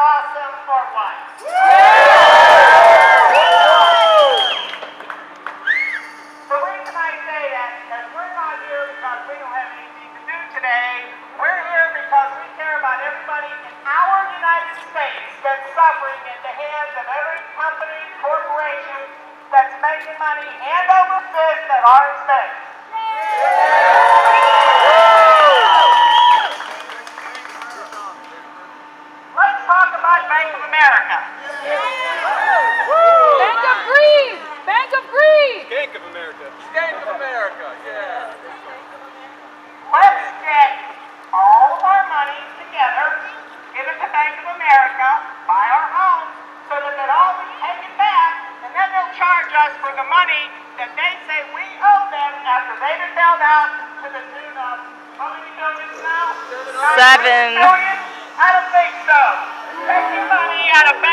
awesome or what? The reason I say that is we're not here because we don't have anything to do today. We're here because we care about everybody in our United States that's suffering at the hands of every company, corporation that's making money hand over fist at our expense. Let's Bank of America. Bank of Greed! Bank of Greed! Bank of America. Bank of America, yeah. Let's get all of our money together, give it to Bank of America, buy our homes, so that it all be taken back, and then they'll charge us for the money that they say we owe them after they've been bailed out to the tune of how many billions now? Seven. Billion? I don't think so out of bounds.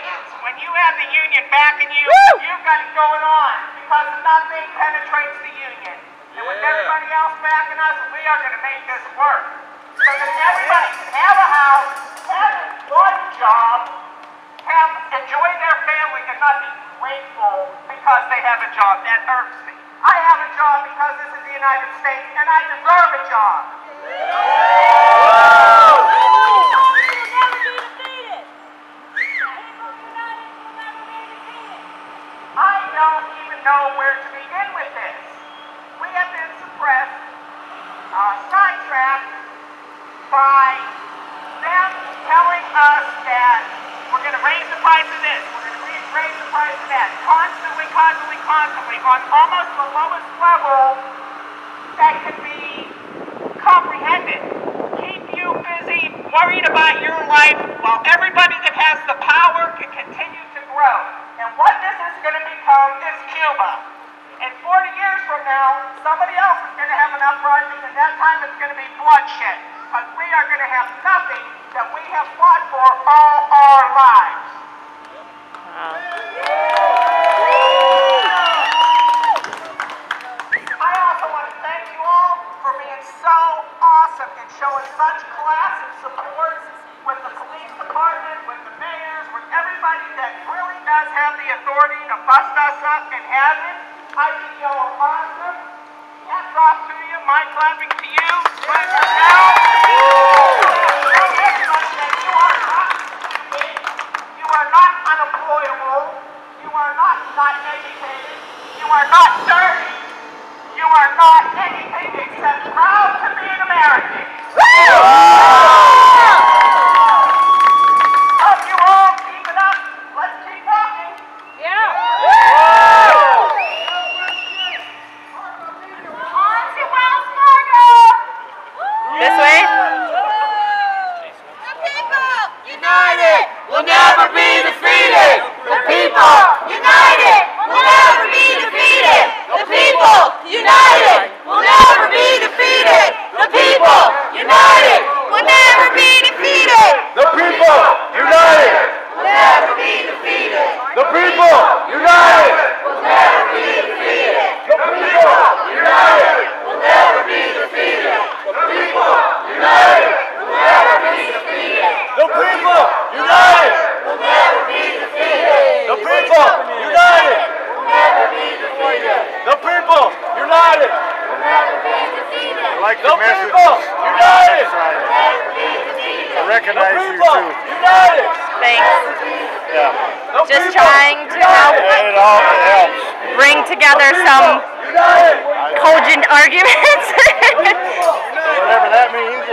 When you have the union backing you, you've got it going on because nothing penetrates the union. And with everybody else backing us, we are going to make this work. So that everybody can have a house, have one job, have enjoy their family and not be grateful because they have a job. That irks me. I have a job because this is the United States and I deserve a job. I know where to begin with this. We have been suppressed, uh, sidetracked by them telling us that we're going to raise the price of this, we're going to raise the price of that, constantly, constantly, constantly, on almost the lowest level that can be comprehended. Keep you busy, worried about your life, while everybody that has the power can continue to grow. And what this is going to become is Cuba. And 40 years from now, somebody else is going to have an uprising, and that time it's going to be bloodshed. Because we are going to have nothing that we have fought for all our lives. I also want to thank you all for being so awesome and showing such class and support with the police department, with the mayors, with everybody that really does have the authority to bust us up and have it. I think you all are awesome. Hats off to you. My clapping to you. Clap yourself. Tell everybody that you are not stupid. You are not unemployable. You are not not educated. You are not dirty. You are not anything except proud to be an American. Hope you all keep it up. Let's keep talking. Yeah! On to Wells Fargo. This way? United will never be defeated. The people united will never be defeated. The people united will never be defeated. The people united will never be defeated. The people united! Will never be defeated. The people united! Will never be defeated. The people united! Will never be defeated. The people united! Will never be defeated. The people united! Will never be defeated. The people united! Will never be defeated. The people united! Will never be defeated. Like The the message. people united! Never be. I The recognize you people too. united! Thanks. Yeah. The Just people trying to help it all helps. bring together some United! cogent arguments. Whatever that means.